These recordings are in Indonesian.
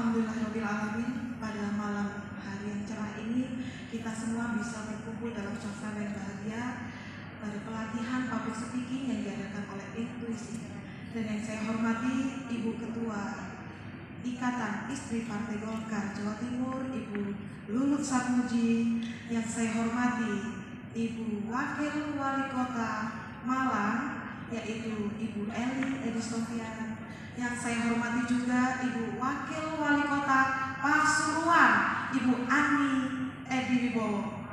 Alhamdulillahirabbil alamin. Pada malam hari yang cerah ini kita semua bisa berkumpul dalam suasana yang bahagia pada pelatihan public speaking yang diadakan oleh Intuisi. Dan yang saya hormati Ibu Ketua Ikatan Istri Partai Golkar Jawa Timur, Ibu Lulut Sarmuji, yang saya hormati Ibu Wakil Wali Kota Malang, yaitu Ibu Eli Edistovian, yang saya hormati juga Ibu Wakil Wali Kota Pasuruan, Ibu Ani Edi Wibowo.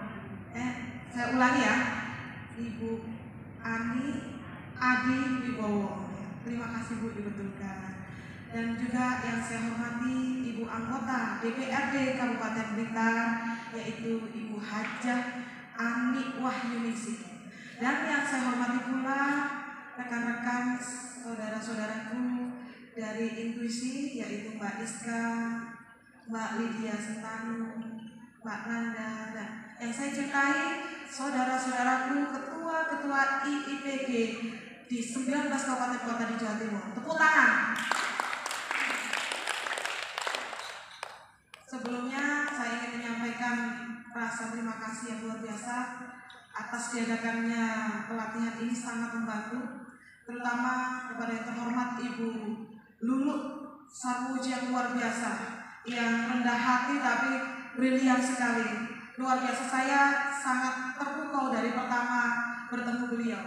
Eh, saya ulangi ya, Ibu Ani Adi Wibowo. Terima kasih Bu dibetulkan. Dan juga yang saya hormati Ibu anggota DPRD Kabupaten Blitar, yaitu Ibu Hajah Ani Wahyuningsih. Dan yang saya hormati pula rekan-rekan dari Intuisi yaitu Mbak Iska, Mbak Lydia Sentanu, Mbak Nanda, dan yang saya cintai saudara-saudaraku ketua-ketua IIPG di 19 kabupaten kota di Jawa Timur. Tepuk tangan. Sebelumnya saya ingin menyampaikan rasa terima kasih yang luar biasa atas diadakannya pelatihan ini sangat membantu terutama kepada yang terhormat Ibu Lulu Sarmuji yang luar biasa. Yang rendah hati tapi brilian sekali. Luar biasa saya sangat terpukau dari pertama bertemu beliau.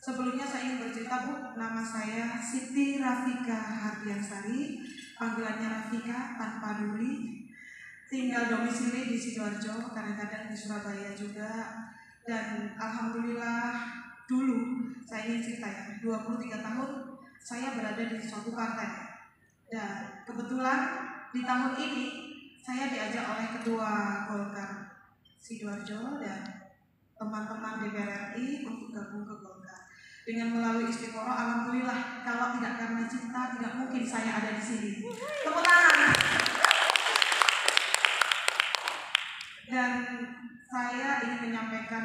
Sebelumnya saya ingin bercerita Bu nama saya Siti Rafika Hardiansari. Panggilannya Rafika tanpa duli tinggal domisili di Sidoarjo, kadang-kadang di Surabaya juga. Dan alhamdulillah dulu saya ingin cerita ya, 23 tahun saya berada di suatu partai. Dan kebetulan di tahun ini saya diajak oleh ketua Golkar Sidoarjo dan teman-teman DPR RI untuk gabung ke Golkar. Dengan melalui istiqoroh, alhamdulillah kalau tidak karena cinta tidak mungkin saya ada di sini. Tepuk tangan. dan saya ingin menyampaikan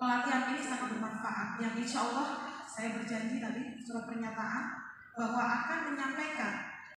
pelatihan ini sangat bermanfaat yang insya Allah saya berjanji tadi surat pernyataan bahwa akan menyampaikan